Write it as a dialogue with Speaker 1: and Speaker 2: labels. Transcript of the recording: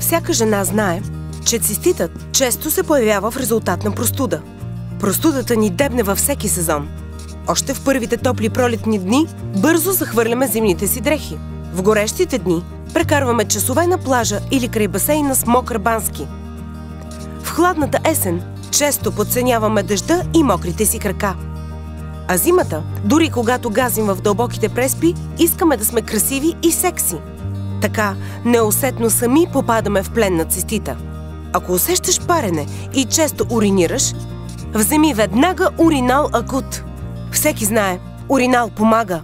Speaker 1: Всяка жена знае, че циститът често се появява в резултат на простуда. Простудата ни дебне във всеки сезон. Още в първите топли пролетни дни бързо захвърляме зимните си дрехи. В горещите дни прекарваме часове на плажа или край басейна с мокър бански. В хладната есен често подценяваме дъжда и мокрите си крака. А зимата, дори когато газим в дълбоките преспи, искаме да сме красиви и секси. Така неусетно сами попадаме в плен на цистита. Ако усещаш парене и често уринираш, вземи веднага уринал акут. Всеки знае, уринал помага.